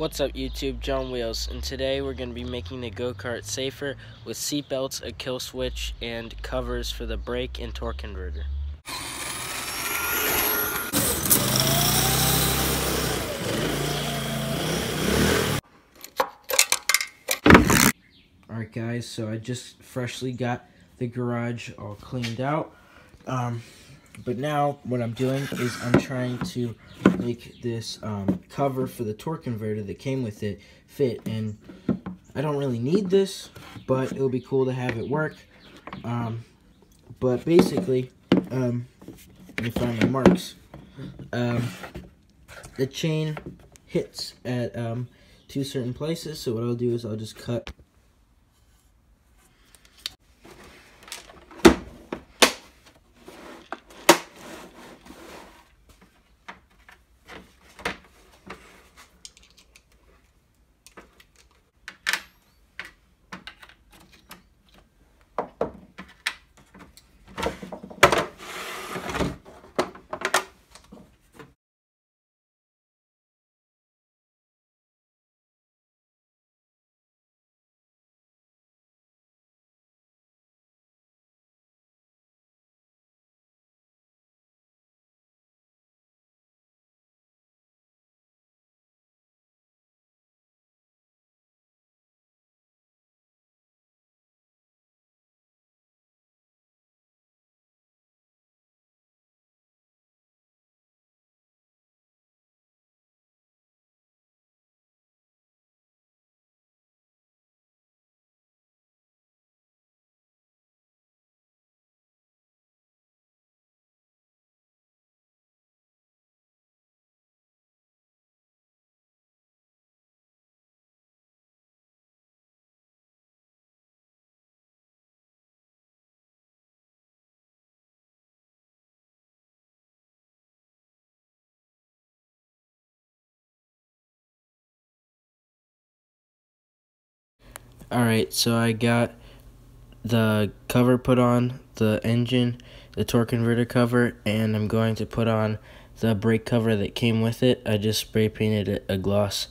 What's up YouTube, John Wheels, and today we're going to be making the go-kart safer with seat belts, a kill switch, and covers for the brake and torque converter. Alright guys, so I just freshly got the garage all cleaned out. Um, but now what I'm doing is I'm trying to make this um, cover for the torque converter that came with it fit. And I don't really need this, but it'll be cool to have it work. Um, but basically, um, let me find my marks. Um, the chain hits at um, two certain places. So what I'll do is I'll just cut Alright, so I got the cover put on, the engine, the torque converter cover, and I'm going to put on the brake cover that came with it. I just spray painted it a gloss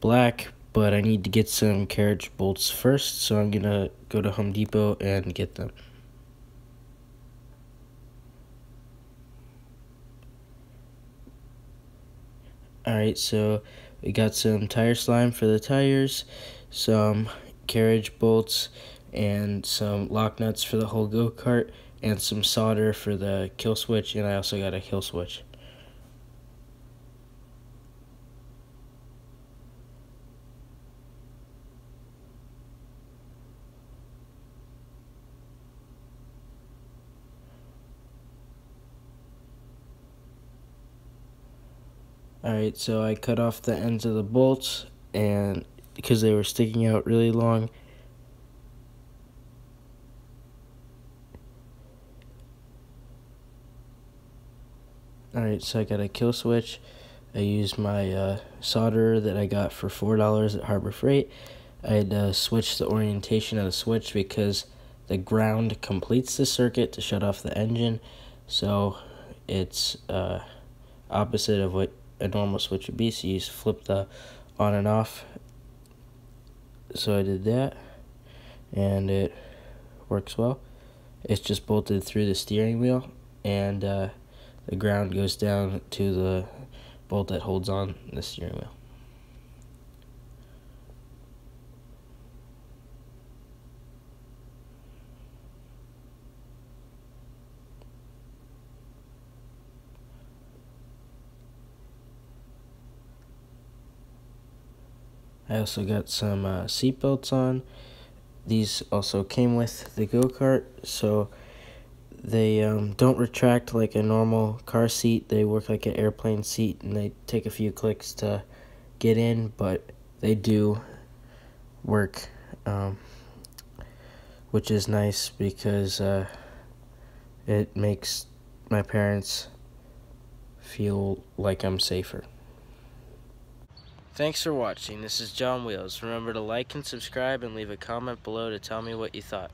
black, but I need to get some carriage bolts first, so I'm going to go to Home Depot and get them. Alright, so we got some tire slime for the tires, some carriage bolts and some lock nuts for the whole go-kart and some solder for the kill switch and I also got a kill switch. Alright, so I cut off the ends of the bolts and because they were sticking out really long. Alright, so I got a kill switch. I used my uh, solder that I got for $4 at Harbor Freight. I had uh, switched the orientation of the switch because the ground completes the circuit to shut off the engine. So it's uh, opposite of what a normal switch would be. So you just flip the on and off so I did that and it works well. It's just bolted through the steering wheel and uh, the ground goes down to the bolt that holds on the steering wheel I also got some uh, seat belts on. These also came with the go-kart, so they um, don't retract like a normal car seat. They work like an airplane seat, and they take a few clicks to get in, but they do work, um, which is nice because uh, it makes my parents feel like I'm safer. Thanks for watching. This is John Wheels. Remember to like and subscribe and leave a comment below to tell me what you thought.